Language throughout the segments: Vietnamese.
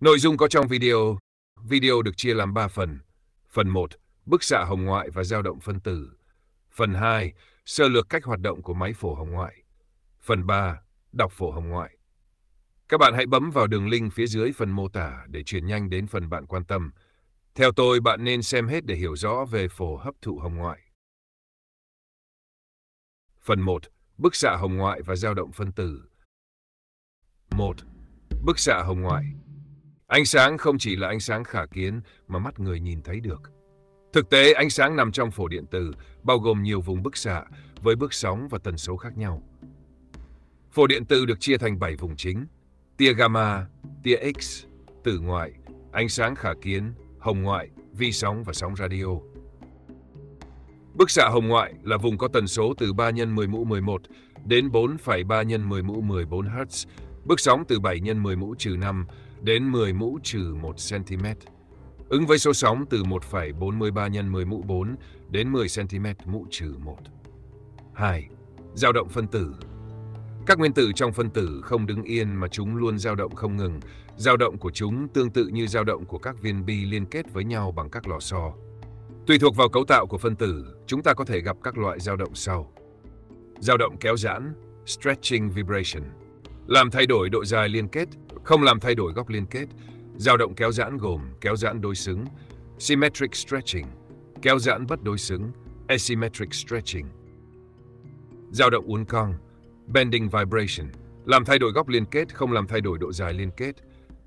Nội dung có trong video. Video được chia làm 3 phần. Phần 1, bức xạ hồng ngoại và dao động phân tử. Phần 2, sơ lược cách hoạt động của máy phổ hồng ngoại. Phần 3, đọc phổ hồng ngoại. Các bạn hãy bấm vào đường link phía dưới phần mô tả để chuyển nhanh đến phần bạn quan tâm. Theo tôi, bạn nên xem hết để hiểu rõ về phổ hấp thụ hồng ngoại. Phần 1. Bức xạ hồng ngoại và dao động phân tử 1. Bức xạ hồng ngoại Ánh sáng không chỉ là ánh sáng khả kiến mà mắt người nhìn thấy được. Thực tế, ánh sáng nằm trong phổ điện tử, bao gồm nhiều vùng bức xạ với bước sóng và tần số khác nhau. Phổ điện tử được chia thành 7 vùng chính. Tia gamma, tia X, tử ngoại, ánh sáng khả kiến, hồng ngoại, vi sóng và sóng radio. Bức xạ hồng ngoại là vùng có tần số từ 3 x 10 mũ 11 đến 4,3 x 10 mũ 14 Hz, bước sóng từ 7 x 10 mũ trừ 5 đến 10 mũ trừ 1 cm. Ứng với số sóng từ 1,43 x 10 mũ 4 đến 10 cm mũ trừ 1. 2. Dao động phân tử Các nguyên tử trong phân tử không đứng yên mà chúng luôn dao động không ngừng. Dao động của chúng tương tự như dao động của các viên bi liên kết với nhau bằng các lò xo. Tùy thuộc vào cấu tạo của phân tử, chúng ta có thể gặp các loại dao động sau. Dao động kéo giãn, stretching vibration, làm thay đổi độ dài liên kết, không làm thay đổi góc liên kết. Dao động kéo giãn gồm kéo giãn đối xứng, symmetric stretching, kéo giãn bất đối xứng, asymmetric stretching. Dao động uốn cong, bending vibration, làm thay đổi góc liên kết, không làm thay đổi độ dài liên kết.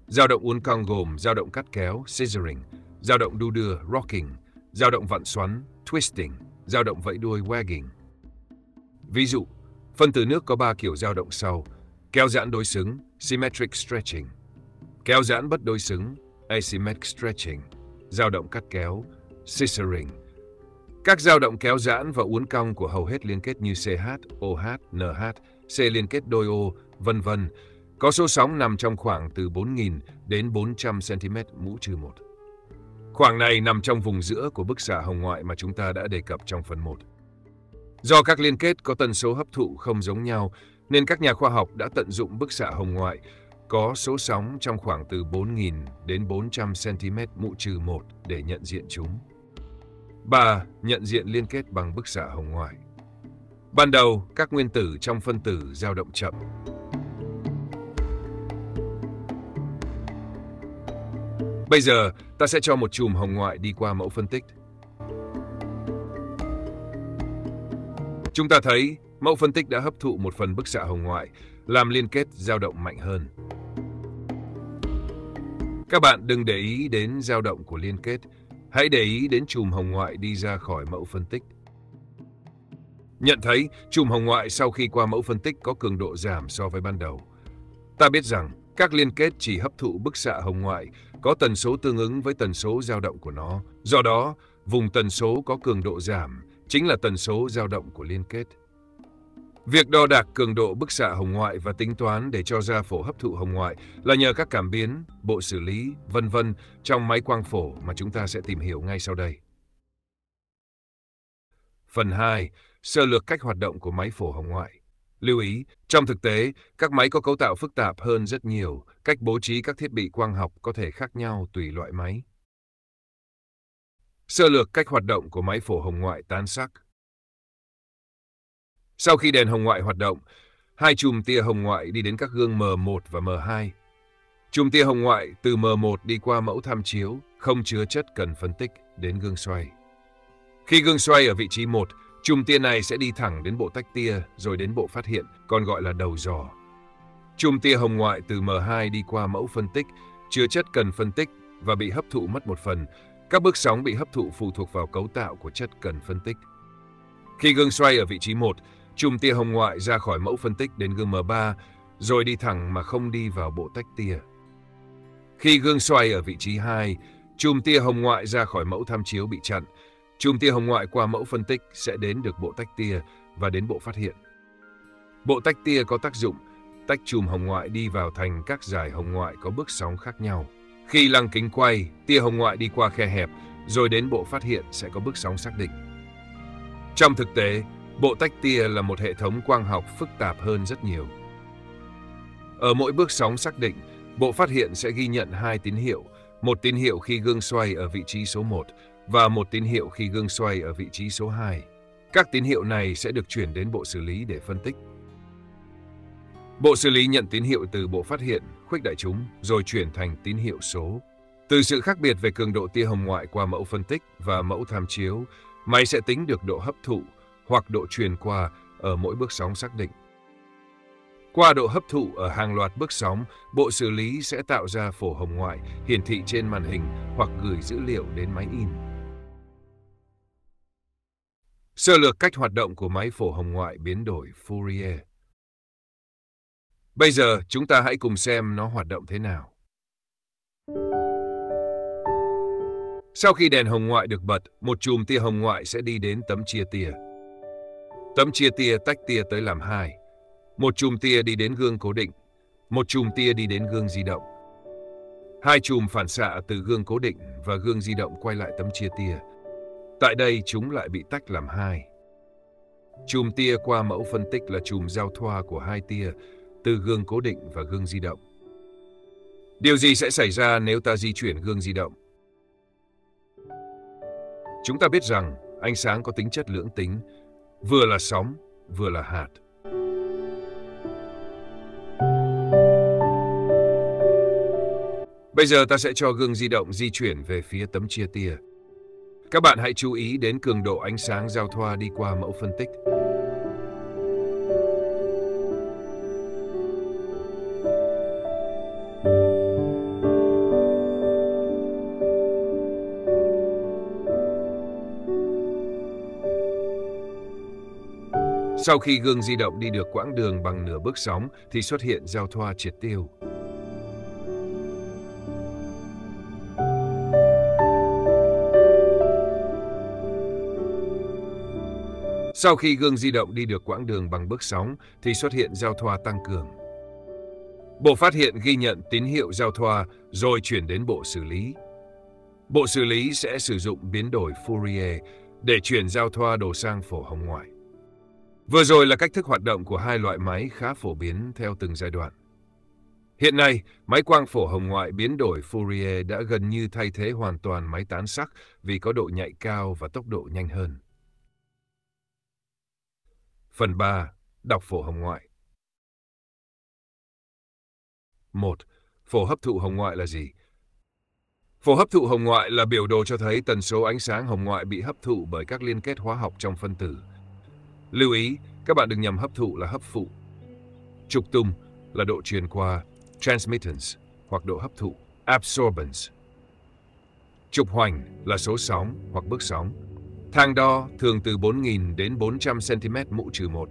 Dao động uốn cong gồm dao động cắt kéo, scissoring, dao động đu đưa, rocking, dao động vặn xoắn, twisting, dao động vẫy đuôi, wagging. Ví dụ, phân tử nước có 3 kiểu dao động sau, kéo giãn đối xứng, symmetric stretching, kéo giãn bất đối xứng, asymmetric stretching, dao động cắt kéo, scissoring. Các dao động kéo giãn và uốn cong của hầu hết liên kết như CH, OH, NH, C liên kết đôi O, vân vân, có số sóng nằm trong khoảng từ 4.000 đến 400 cm mũ trừ 1. Khoảng này nằm trong vùng giữa của bức xạ hồng ngoại mà chúng ta đã đề cập trong phần 1. Do các liên kết có tần số hấp thụ không giống nhau, nên các nhà khoa học đã tận dụng bức xạ hồng ngoại có số sóng trong khoảng từ 4.000 đến 400 cm mũ trừ 1 để nhận diện chúng. 3. Nhận diện liên kết bằng bức xạ hồng ngoại. Ban đầu, các nguyên tử trong phân tử dao động chậm. Bây giờ, ta sẽ cho một chùm hồng ngoại đi qua mẫu phân tích. Chúng ta thấy mẫu phân tích đã hấp thụ một phần bức xạ hồng ngoại, làm liên kết dao động mạnh hơn. Các bạn đừng để ý đến dao động của liên kết, hãy để ý đến chùm hồng ngoại đi ra khỏi mẫu phân tích. Nhận thấy chùm hồng ngoại sau khi qua mẫu phân tích có cường độ giảm so với ban đầu. Ta biết rằng các liên kết chỉ hấp thụ bức xạ hồng ngoại có tần số tương ứng với tần số dao động của nó. Do đó, vùng tần số có cường độ giảm chính là tần số dao động của liên kết. Việc đo đạc cường độ bức xạ hồng ngoại và tính toán để cho ra phổ hấp thụ hồng ngoại là nhờ các cảm biến, bộ xử lý, vân vân trong máy quang phổ mà chúng ta sẽ tìm hiểu ngay sau đây. Phần 2. Sơ lược cách hoạt động của máy phổ hồng ngoại. Lưu ý, trong thực tế, các máy có cấu tạo phức tạp hơn rất nhiều, cách bố trí các thiết bị quang học có thể khác nhau tùy loại máy. Sơ lược cách hoạt động của máy phổ hồng ngoại tán sắc. Sau khi đèn hồng ngoại hoạt động, hai chùm tia hồng ngoại đi đến các gương M1 và M2. Chùm tia hồng ngoại từ M1 đi qua mẫu tham chiếu, không chứa chất cần phân tích, đến gương xoay. Khi gương xoay ở vị trí 1, chùm tia này sẽ đi thẳng đến bộ tách tia rồi đến bộ phát hiện, còn gọi là đầu giò. Chùm tia hồng ngoại từ M2 đi qua mẫu phân tích, chứa chất cần phân tích và bị hấp thụ mất một phần. Các bước sóng bị hấp thụ phụ thuộc vào cấu tạo của chất cần phân tích. Khi gương xoay ở vị trí 1, chùm tia hồng ngoại ra khỏi mẫu phân tích đến gương M3, rồi đi thẳng mà không đi vào bộ tách tia. Khi gương xoay ở vị trí 2, chùm tia hồng ngoại ra khỏi mẫu tham chiếu bị chặn. Chùm tia hồng ngoại qua mẫu phân tích sẽ đến được bộ tách tia và đến bộ phát hiện. Bộ tách tia có tác dụng tách chùm hồng ngoại đi vào thành các giải hồng ngoại có bước sóng khác nhau. Khi lăng kính quay, tia hồng ngoại đi qua khe hẹp, rồi đến bộ phát hiện sẽ có bước sóng xác định. Trong thực tế, bộ tách tia là một hệ thống quang học phức tạp hơn rất nhiều. Ở mỗi bước sóng xác định, bộ phát hiện sẽ ghi nhận hai tín hiệu, một tín hiệu khi gương xoay ở vị trí số 1 và một tín hiệu khi gương xoay ở vị trí số 2. Các tín hiệu này sẽ được chuyển đến bộ xử lý để phân tích. Bộ xử lý nhận tín hiệu từ bộ phát hiện, khuếch đại chúng, rồi chuyển thành tín hiệu số. Từ sự khác biệt về cường độ tia hồng ngoại qua mẫu phân tích và mẫu tham chiếu, máy sẽ tính được độ hấp thụ hoặc độ truyền qua ở mỗi bước sóng xác định. Qua độ hấp thụ ở hàng loạt bước sóng, bộ xử lý sẽ tạo ra phổ hồng ngoại hiển thị trên màn hình hoặc gửi dữ liệu đến máy in. Sơ lược cách hoạt động của máy phổ hồng ngoại biến đổi Fourier. Bây giờ chúng ta hãy cùng xem nó hoạt động thế nào. Sau khi đèn hồng ngoại được bật, một chùm tia hồng ngoại sẽ đi đến tấm chia tia. Tấm chia tia tách tia tới làm hai. Một chùm tia đi đến gương cố định, một chùm tia đi đến gương di động. Hai chùm phản xạ từ gương cố định và gương di động quay lại tấm chia tia. Tại đây chúng lại bị tách làm hai. Chùm tia qua mẫu phân tích là chùm giao thoa của hai tia từ gương cố định và gương di động. Điều gì sẽ xảy ra nếu ta di chuyển gương di động? Chúng ta biết rằng ánh sáng có tính chất lưỡng tính, vừa là sóng, vừa là hạt. Bây giờ ta sẽ cho gương di động di chuyển về phía tấm chia tia. Các bạn hãy chú ý đến cường độ ánh sáng giao thoa đi qua mẫu phân tích. Sau khi gương di động đi được quãng đường bằng nửa bước sóng thì xuất hiện giao thoa triệt tiêu. Sau khi gương di động đi được quãng đường bằng bước sóng thì xuất hiện giao thoa tăng cường. Bộ phát hiện ghi nhận tín hiệu giao thoa rồi chuyển đến bộ xử lý. Bộ xử lý sẽ sử dụng biến đổi Fourier để chuyển giao thoa đồ sang phổ hồng ngoại. Vừa rồi là cách thức hoạt động của hai loại máy khá phổ biến theo từng giai đoạn. Hiện nay, máy quang phổ hồng ngoại biến đổi Fourier đã gần như thay thế hoàn toàn máy tán sắc vì có độ nhạy cao và tốc độ nhanh hơn. Phần 3. Đọc phổ hồng ngoại 1. Phổ hấp thụ hồng ngoại là gì? Phổ hấp thụ hồng ngoại là biểu đồ cho thấy tần số ánh sáng hồng ngoại bị hấp thụ bởi các liên kết hóa học trong phân tử. Lưu ý, các bạn đừng nhầm hấp thụ là hấp phụ. Trục tung là độ truyền qua, transmittance, hoặc độ hấp thụ, absorbance. Trục hoành là số sóng hoặc bước sóng. Thang đo thường từ 4.000 đến 400 cm mũ trừ 1.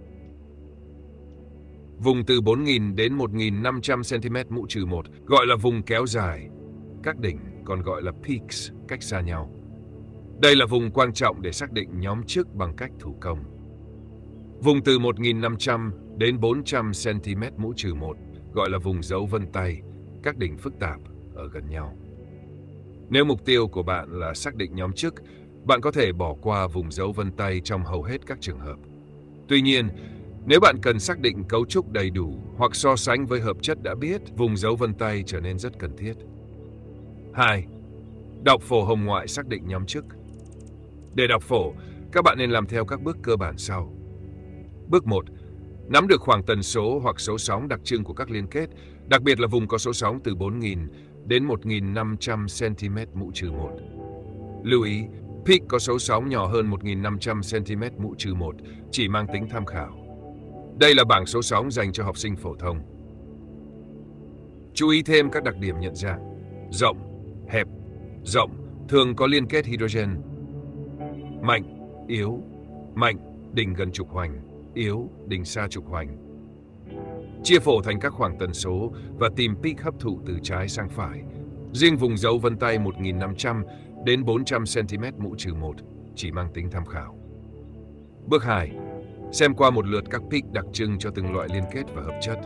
Vùng từ 4.000 đến 1.500 cm mũ trừ 1 gọi là vùng kéo dài. Các đỉnh còn gọi là peaks, cách xa nhau. Đây là vùng quan trọng để xác định nhóm chức bằng cách thủ công. Vùng từ 1.500 đến 400 cm mũ trừ 1 gọi là vùng dấu vân tay, các đỉnh phức tạp ở gần nhau. Nếu mục tiêu của bạn là xác định nhóm chức, bạn có thể bỏ qua vùng dấu vân tay trong hầu hết các trường hợp. Tuy nhiên, nếu bạn cần xác định cấu trúc đầy đủ hoặc so sánh với hợp chất đã biết, vùng dấu vân tay trở nên rất cần thiết. 2. Đọc phổ hồng ngoại xác định nhóm chức. Để đọc phổ, các bạn nên làm theo các bước cơ bản sau. Bước 1. Nắm được khoảng tần số hoặc số sóng đặc trưng của các liên kết, đặc biệt là vùng có số sóng từ 4.000 đến 1.500 cm mũ trừ 1. Lưu ý, peak có số sóng nhỏ hơn 1.500 cm mũ trừ 1, chỉ mang tính tham khảo. Đây là bảng số sóng dành cho học sinh phổ thông. Chú ý thêm các đặc điểm nhận dạng. Rộng, hẹp, rộng, thường có liên kết hydrogen. Mạnh, yếu, mạnh, đỉnh gần trục hoành yếu, đỉnh xa trục hoành. Chia phổ thành các khoảng tần số và tìm peak hấp thụ từ trái sang phải. Riêng vùng dấu vân tay 1.500 đến 400 cm mũ trừ 1 chỉ mang tính tham khảo. Bước 2. Xem qua một lượt các peak đặc trưng cho từng loại liên kết và hợp chất.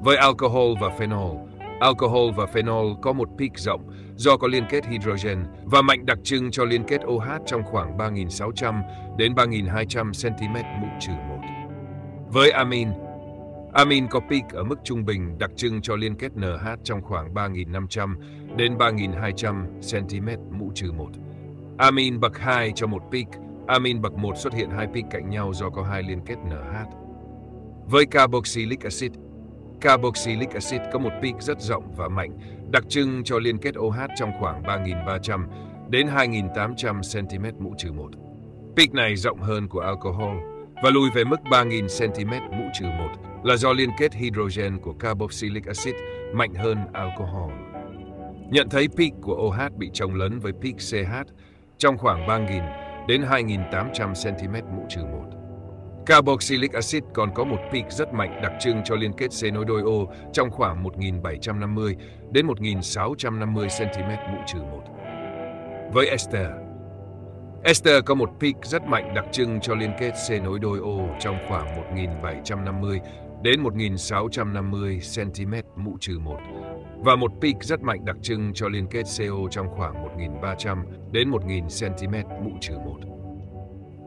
Với alcohol và phenol, alcohol và phenol có một peak rộng do có liên kết hydrogen và mạnh đặc trưng cho liên kết OH trong khoảng 3.600 đến 3.200 cm mũ trừ 1. Với amin, Amin có peak ở mức trung bình đặc trưng cho liên kết NH trong khoảng 3.500 đến 3.200 cm mũ trừ 1. Amin bậc 2 cho một peak, amin bậc 1 xuất hiện hai peak cạnh nhau do có hai liên kết NH. Với carboxylic acid, carboxylic acid có một peak rất rộng và mạnh, đặc trưng cho liên kết OH trong khoảng 3.300 đến 2.800 cm mũ trừ 1. Peak này rộng hơn của alcohol và lùi về mức 3.000 cm mũ trừ 1 là do liên kết hydrogen của carboxylic acid mạnh hơn alcohol. Nhận thấy peak của OH bị trồng lấn với peak CH trong khoảng 3.000 đến 2.800 cm mũ trừ 1. Carboxylic acid còn có một peak rất mạnh đặc trưng cho liên kết C nối đôi O trong khoảng 1.750 đến 1.650 cm mũ trừ 1. Với ester, ester có một peak rất mạnh đặc trưng cho liên kết C nối đôi O trong khoảng 1.750 đến 1.650 cm mũ trừ 1 và một peak rất mạnh đặc trưng cho liên kết CO trong khoảng 1.300 đến 1.000 cm mũ trừ 1.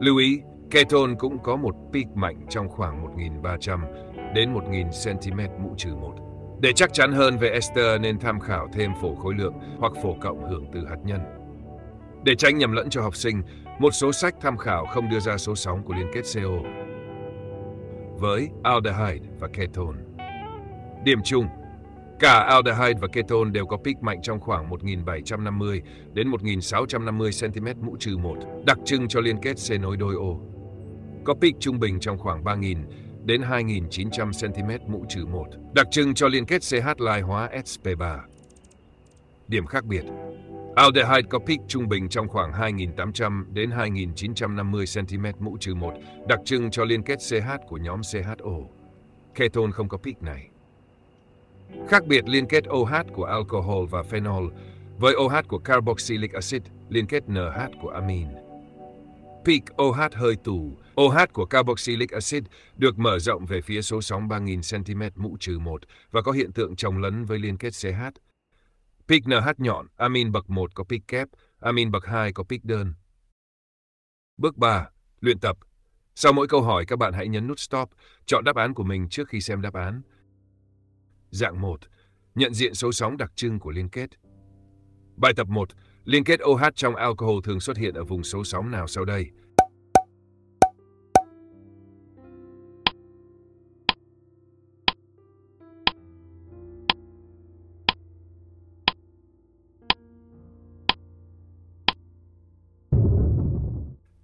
Lưu ý, ketone cũng có một peak mạnh trong khoảng 1.300 đến 1.000 cm mũ trừ 1. Để chắc chắn hơn về ester nên tham khảo thêm phổ khối lượng hoặc phổ cộng hưởng từ hạt nhân. Để tránh nhầm lẫn cho học sinh, một số sách tham khảo không đưa ra số sóng của liên kết CO với aldehyde và ketone. Điểm chung, cả aldehyde và ketone đều có peak mạnh trong khoảng 1.750 đến 1.650 cm mũ trừ 1, đặc trưng cho liên kết C nối đôi O. Có peak trung bình trong khoảng 3.000 đến 2.900 cm mũ trừ 1, đặc trưng cho liên kết CH lai hóa sp3. Điểm khác biệt Aldehyde có peak trung bình trong khoảng 2.800 đến 2.950 cm mũ trừ 1, đặc trưng cho liên kết CH của nhóm CHO. Ketone không có peak này. Khác biệt liên kết OH của alcohol và phenol với OH của carboxylic acid, liên kết NH của amin. Peak OH hơi tù, OH của carboxylic acid được mở rộng về phía số sóng 3.000 cm mũ trừ 1 và có hiện tượng trồng lấn với liên kết CH. Peak NH nhọn, amin bậc 1 có peak kép, amin bậc 2 có peak đơn. Bước 3. Luyện tập. Sau mỗi câu hỏi các bạn hãy nhấn nút stop, chọn đáp án của mình trước khi xem đáp án. Dạng 1. Nhận diện số sóng đặc trưng của liên kết. Bài tập 1. Liên kết OH trong alcohol thường xuất hiện ở vùng số sóng nào sau đây?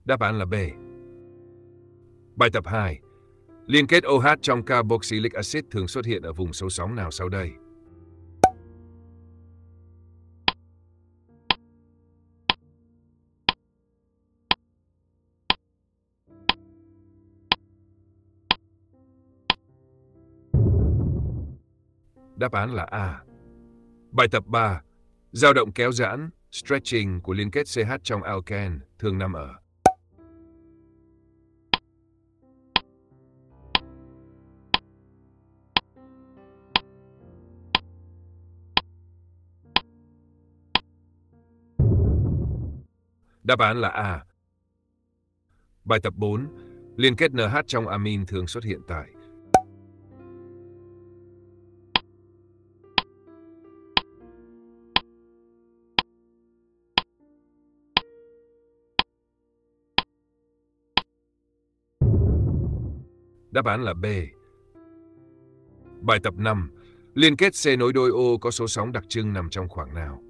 Đáp án là B. Bài tập 2. Liên kết OH trong carboxylic acid thường xuất hiện ở vùng số sóng nào sau đây? Đáp án là A. Bài tập 3. Dao động kéo giãn, stretching của liên kết CH trong alkane thường nằm ở Đáp án là A. Bài tập 4. Liên kết NH trong amin thường xuất hiện tại Đáp án là B. Bài tập 5. Liên kết C nối đôi ô có số sóng đặc trưng nằm trong khoảng nào?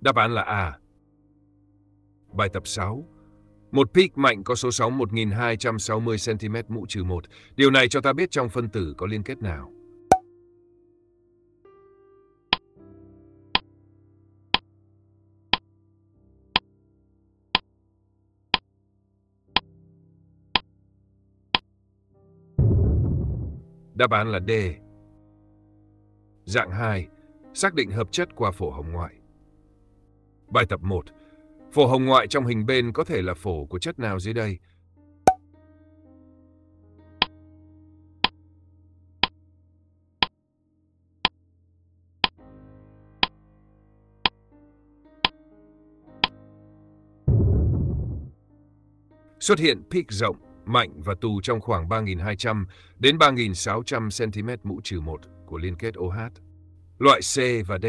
Đáp án là A. Bài tập 6. Một peak mạnh có số sóng 1260 cm mũ trừ 1. Điều này cho ta biết trong phân tử có liên kết nào. Đáp án là D. Dạng 2. Xác định hợp chất qua phổ hồng ngoại. Bài tập 1. Phổ hồng ngoại trong hình bên có thể là phổ của chất nào dưới đây? Xuất hiện peak rộng, mạnh và tù trong khoảng 3.200 đến 3.600 cm mũ trừ 1 của liên kết OH. Loại C và D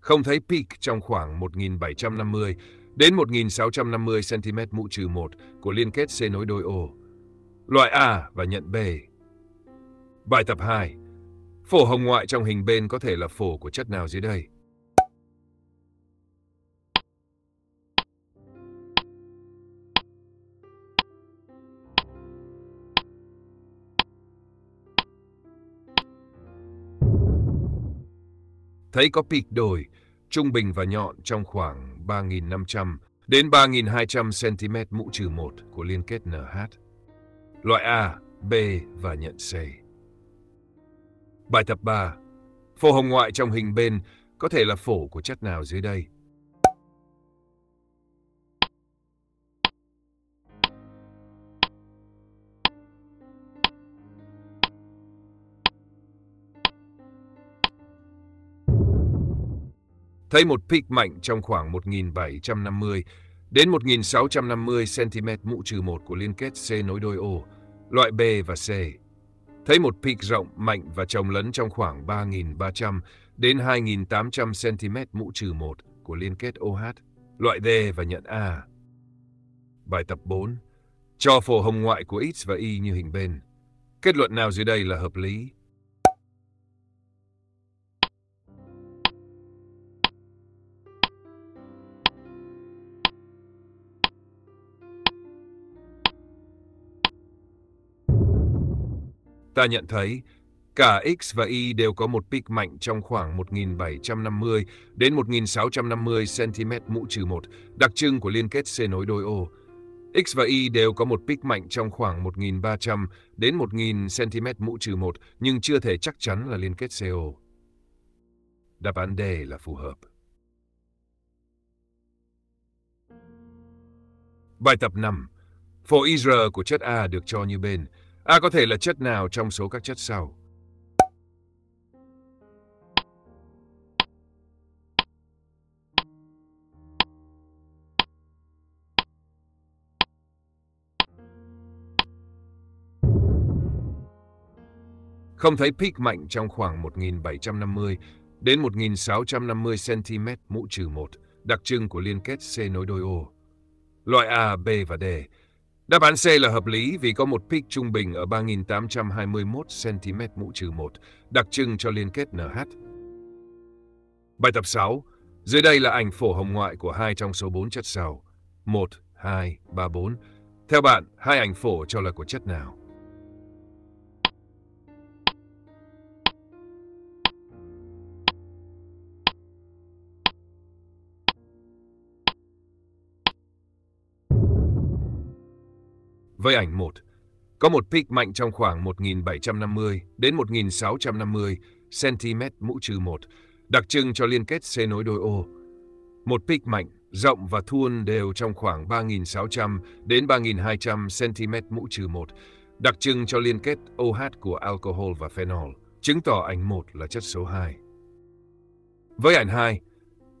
không thấy peak trong khoảng 1750 đến 1.650 cm mũ trừ 1 của liên kết C nối đôi ô. Loại A và nhận B. Bài tập 2. Phổ hồng ngoại trong hình bên có thể là phổ của chất nào dưới đây? Thấy có peak đồi, trung bình và nhọn trong khoảng 3.500 đến 3.200 cm mũ trừ 1 của liên kết NH. Loại A, B và nhận C. Bài tập 3. Phổ hồng ngoại trong hình bên có thể là phổ của chất nào dưới đây? Thấy một peak mạnh trong khoảng 1.750 đến 1.650 cm mũ trừ 1 của liên kết C nối đôi O, loại B và C. Thấy một peak rộng, mạnh và chồng lấn trong khoảng 3.300 đến 2.800 cm mũ trừ 1 của liên kết OH, loại D và nhận A. Bài tập 4. Cho phổ hồng ngoại của X và Y như hình bên. Kết luận nào dưới đây là hợp lý? Ta nhận thấy cả X và Y đều có một peak mạnh trong khoảng 1750 đến 1650 cm mũ trừ 1, đặc trưng của liên kết C nối đôi ô. X và Y đều có một peak mạnh trong khoảng 1300 đến 1000 cm mũ trừ 1, nhưng chưa thể chắc chắn là liên kết CO. Đáp án D là phù hợp. Bài tập 5. Phổ Israel của chất A được cho như bên. A có thể là chất nào trong số các chất sau? Không thấy peak mạnh trong khoảng 1.750 đến 1.650 cm mũ trừ 1, đặc trưng của liên kết C nối đôi O. Loại A, B và D Đáp án C là hợp lý vì có một peak trung bình ở 3.821 cm mũ trừ 1, đặc trưng cho liên kết NH. Bài tập 6. Dưới đây là ảnh phổ hồng ngoại của hai trong số 4 chất sau. 1, 2, 3, 4. Theo bạn, hai ảnh phổ cho là của chất nào? Với ảnh 1, có một peak mạnh trong khoảng 1.750 đến 1.650 cm mũ trừ 1, đặc trưng cho liên kết C nối đôi O. Một peak mạnh, rộng và thuôn đều trong khoảng 3.600 đến 3.200 cm mũ trừ 1, đặc trưng cho liên kết OH của alcohol và phenol, chứng tỏ ảnh 1 là chất số 2. Với ảnh 2,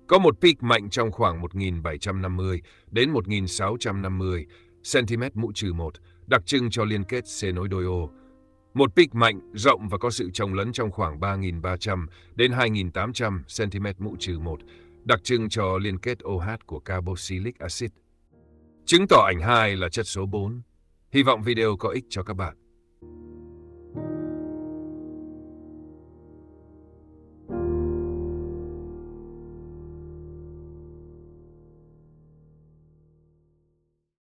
có một peak mạnh trong khoảng 1.750 đến 1.650 cm mũ trừ 1, đặc trưng cho liên kết C nối đôi ô. Một pic mạnh, rộng và có sự trồng lấn trong khoảng 3.300 đến 2.800 cm mũ trừ 1, đặc trưng cho liên kết OH của carboxylic acid. Chứng tỏ ảnh 2 là chất số 4. Hy vọng video có ích cho các bạn.